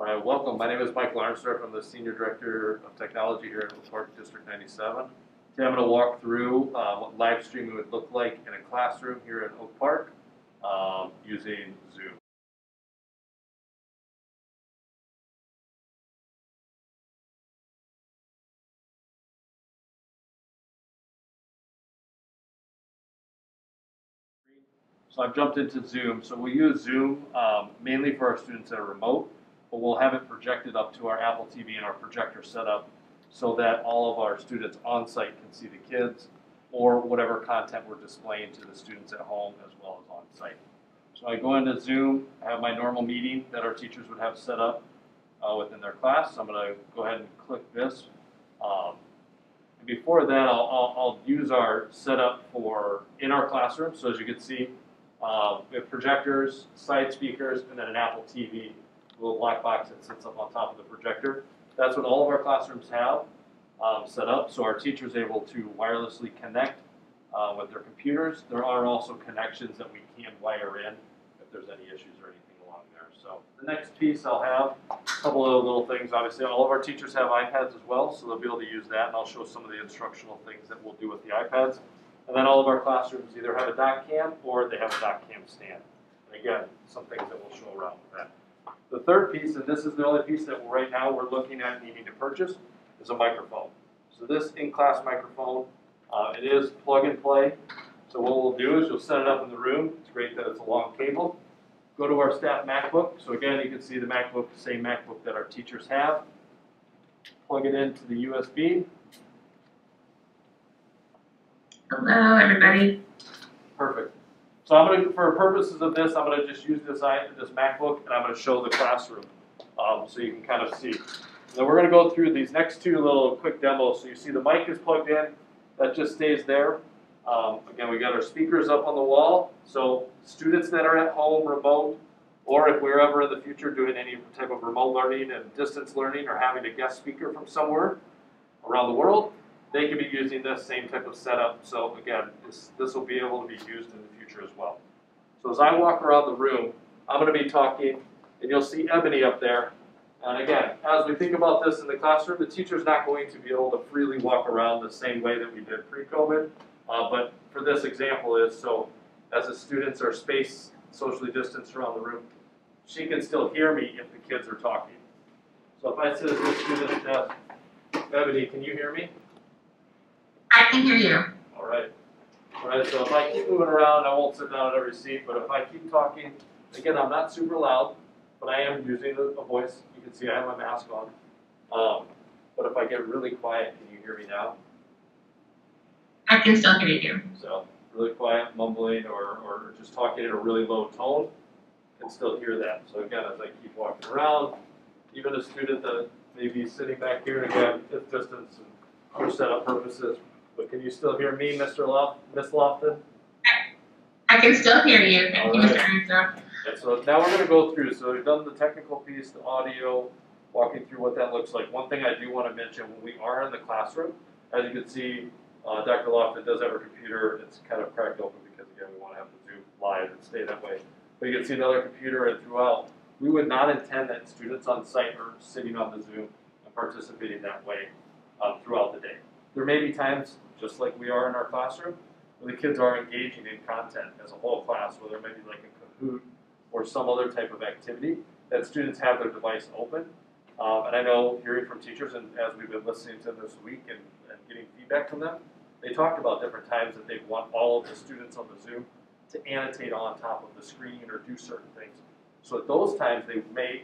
All right, welcome. My name is Michael Arensdorff. I'm the Senior Director of Technology here at Oak Park District 97. Today I'm going to walk through uh, what live streaming would look like in a classroom here at Oak Park um, using Zoom. So I've jumped into Zoom. So we use Zoom um, mainly for our students that are remote, but we'll have it projected up to our Apple TV and our projector setup so that all of our students on site can see the kids or whatever content we're displaying to the students at home as well as on site. So I go into Zoom, I have my normal meeting that our teachers would have set up uh, within their class. So I'm going to go ahead and click this. Um, and before that, I'll, I'll, I'll use our setup for in our classroom. So as you can see, uh, we have projectors, side speakers, and then an Apple TV, little black box that sits up on top of the projector. That's what all of our classrooms have um, set up, so our teacher's able to wirelessly connect uh, with their computers. There are also connections that we can wire in if there's any issues or anything along there. So the next piece I'll have, a couple of little things. Obviously, all of our teachers have iPads as well, so they'll be able to use that, and I'll show some of the instructional things that we'll do with the iPads. And then all of our classrooms either have a doc cam or they have a doc cam stand. And again, some things that we'll show around with that. The third piece, and this is the only piece that right now we're looking at needing to purchase, is a microphone. So this in-class microphone, uh, it is plug and play. So what we'll do is you'll set it up in the room. It's great that it's a long cable. Go to our staff MacBook. So again, you can see the MacBook, the same MacBook that our teachers have. Plug it into the USB. Hello, everybody. So I'm gonna, for purposes of this, I'm gonna just use this this MacBook and I'm gonna show the classroom, um, so you can kind of see. Then we're gonna go through these next two little quick demos. So you see the mic is plugged in, that just stays there. Um, again, we got our speakers up on the wall. So students that are at home, remote, or if we're ever in the future doing any type of remote learning and distance learning or having a guest speaker from somewhere around the world, they could be using this same type of setup. So again, this, this will be able to be used in the future as well. So as I walk around the room, I'm going to be talking, and you'll see Ebony up there. And again, as we think about this in the classroom, the teacher's not going to be able to freely walk around the same way that we did pre-COVID. Uh, but for this example is, so as the students are spaced, socially distanced around the room, she can still hear me if the kids are talking. So if I sit at this student's desk, Ebony, can you hear me? I can hear you. All right. All right, so if I keep moving around, I won't sit down at every seat, but if I keep talking, again, I'm not super loud, but I am using a, voice. You can see I have my mask on. Um, but if I get really quiet, can you hear me now? I can still hear you. So really quiet, mumbling, or, or just talking in a really low tone, can still hear that. So again, as I keep walking around, even a student that may be sitting back here, and again, at distance and for setup purposes, but can you still hear me, Mr. Loft, Miss Lofton? I can still hear you. Thank you, Alright. Mr. Arensdorff. And so now we're gonna go through, so we've done the technical piece, the audio, walking through what that looks like. One thing I do wanna mention, when we are in the classroom, as you can see, uh, Dr. Lofton does have her computer, it's kind of cracked open because again, we wanna have the Zoom live and stay that way. But you can see another computer and throughout, we would not intend that students on site are sitting on the Zoom and participating that way, um, throughout the day. There may be times, just like we are in our classroom, where the kids are engaging in content as a whole class, where there may be like a Kahoot or some other type of activity, that students have their device open. Um, and I know hearing from teachers and as we've been listening to this week and, and getting feedback from them, they talked about different times that they want all of the students on the Zoom to annotate on top of the screen or do certain things. So at those times, they may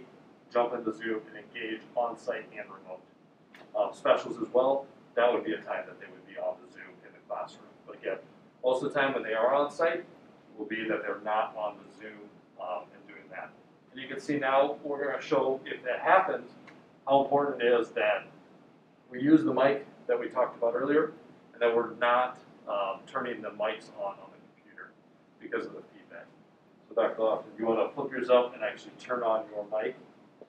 jump into the Zoom and engage on-site and remote. Um, specials as well, that would be a time that they would be on the Zoom in the classroom. But again, most of the time when they are on site, will be that they're not on the Zoom um, and doing that. And you can see now, we're gonna show if that happens, how important it is that we use the mic that we talked about earlier, and that we're not um, turning the mics on on the computer because of the feedback. So Dr. Lofton, you wanna flip yours up and actually turn on your mic, so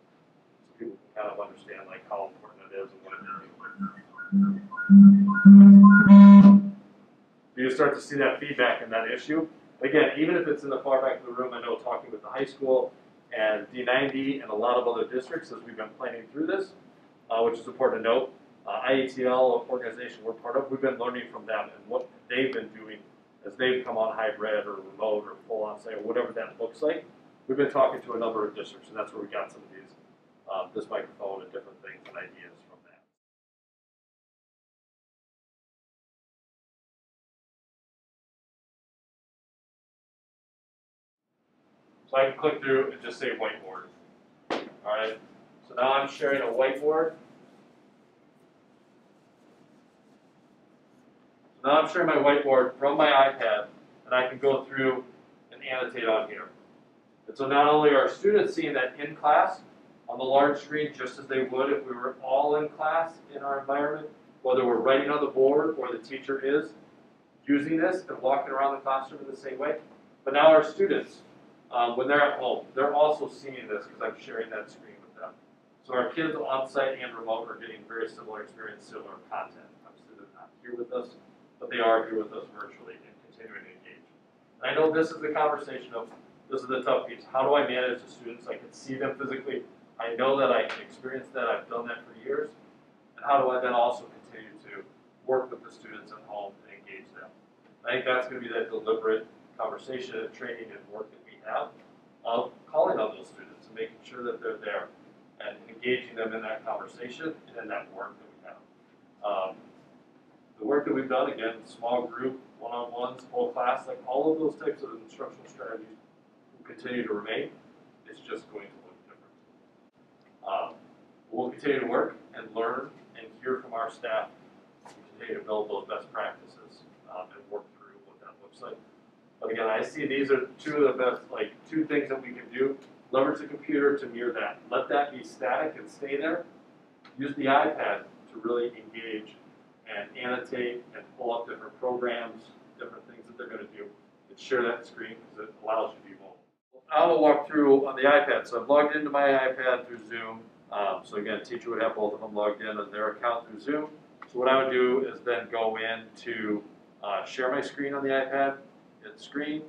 people can kind of understand like how important it is and what it start to see that feedback and that issue. Again, even if it's in the far back of the room, I know talking with the high school, and D90 and a lot of other districts as we've been planning through this, uh, which is important to note. Uh, IETL organization we're part of, we've been learning from them and what they've been doing as they've come on hybrid or remote or full on-site or whatever that looks like. We've been talking to a number of districts, and that's where we got some of these, uh, this microphone and different things and ideas So I can click through and just say whiteboard. All right, so now I'm sharing a whiteboard. So now I'm sharing my whiteboard from my iPad, and I can go through and annotate on here. And so not only are students seeing that in class on the large screen, just as they would if we were all in class in our environment, whether we're writing on the board or the teacher is using this and walking around the classroom in the same way, but now our students, um, when they're at home, they're also seeing this because I'm sharing that screen with them. So our kids on site and remote are getting very similar experience, similar content. Obviously, they're not here with us, but they are here with us virtually and continuing to engage. And I know this is the conversation of this is the tough piece. How do I manage the students? I can see them physically. I know that I can experience that. I've done that for years. And how do I then also continue to work with the students at home and engage them? I think that's going to be that deliberate conversation and training and work that have of calling on those students and making sure that they're there and engaging them in that conversation and in that work that we have. Um, the work that we've done, again, small group, one-on-ones, whole class, like all of those types of instructional strategies will continue to remain. It's just going to look different. Um, we'll continue to work and learn and hear from our staff and continue to build those best practices um, and work through what that looks like. But again, I see these are two of the best, like two things that we can do. Leverage the computer to mirror that. Let that be static and stay there. Use the iPad to really engage and annotate and pull up different programs, different things that they're going to do, and share that screen because it allows you to be mobile. I will walk through on the iPad. So I've logged into my iPad through Zoom. Um, so again, teacher would have both of them logged in on their account through Zoom. So what I would do is then go in to uh, share my screen on the iPad, hit screen.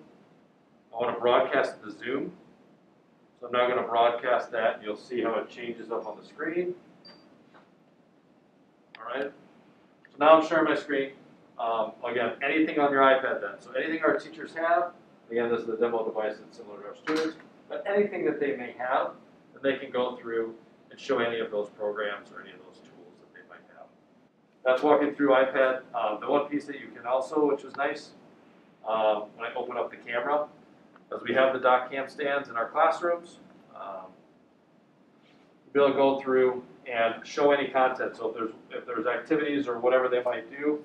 I want to broadcast the Zoom. So I'm now going to broadcast that. You'll see how it changes up on the screen. All right. So now I'm sharing my screen. Um, again, anything on your iPad then. So anything our teachers have, again, this is the demo device that's similar to our students, but anything that they may have, that they can go through and show any of those programs or any of those tools that they might have. That's walking through iPad. Um, the one piece that you can also, which is nice, um, when I open up the camera, as we have the doc cam stands in our classrooms, um, be able to go through and show any content. So if there's if there's activities or whatever they might do,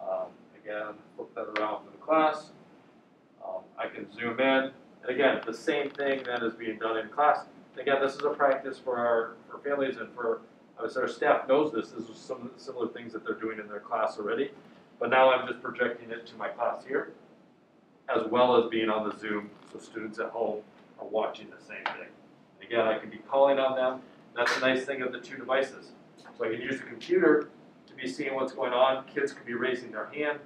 um, again, flip that around for the class. Um, I can zoom in, and again, the same thing that is being done in class. Again, this is a practice for our for families and for our staff knows this. This is some similar things that they're doing in their class already. But now I'm just projecting it to my class here, as well as being on the Zoom, so students at home are watching the same thing. And again, I can be calling on them. That's the nice thing of the two devices. So I can use the computer to be seeing what's going on. Kids could be raising their hand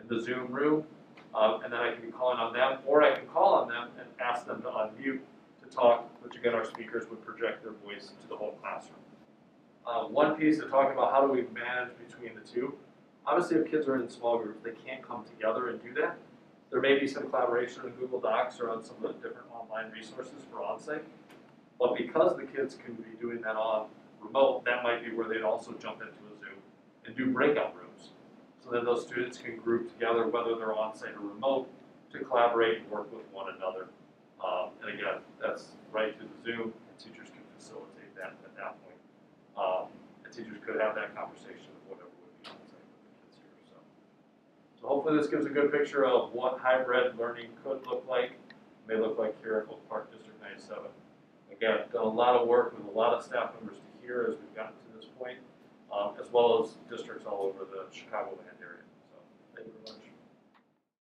in the Zoom room, um, and then I can be calling on them, or I can call on them and ask them to unmute to talk, which again, our speakers would project their voice to the whole classroom. Uh, one piece of talking about how do we manage between the two. Obviously, if kids are in small groups, they can't come together and do that. There may be some collaboration in Google Docs or on some of the different online resources for onsite. But because the kids can be doing that on remote, that might be where they'd also jump into a Zoom and do breakout rooms. So that those students can group together, whether they're on-site or remote, to collaborate and work with one another. Um, and again, that's right through the Zoom, and teachers can facilitate that at that point. Um, and teachers could have that conversation of whatever would be on-site with the kids here, so. So hopefully this gives a good picture of what hybrid learning could look like, may look like here at Oak Park District ninety-seven. Again, done a lot of work with a lot of staff members to hear as we've gotten to this point, um, as well as districts all over the Chicagoland area. So, thank you very much.